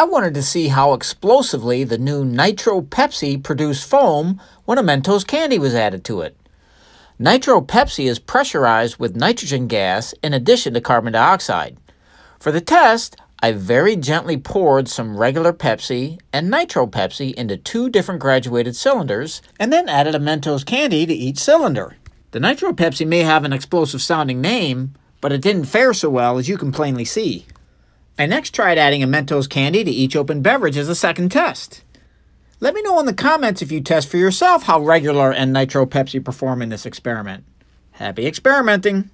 I wanted to see how explosively the new Nitro Pepsi produced foam when a Mentos candy was added to it. Nitro Pepsi is pressurized with nitrogen gas in addition to carbon dioxide. For the test, I very gently poured some regular Pepsi and Nitro Pepsi into two different graduated cylinders and then added a Mentos candy to each cylinder. The Nitro Pepsi may have an explosive sounding name, but it didn't fare so well as you can plainly see. I next tried adding a Mentos candy to each open beverage as a second test. Let me know in the comments if you test for yourself how regular and Nitro Pepsi perform in this experiment. Happy experimenting!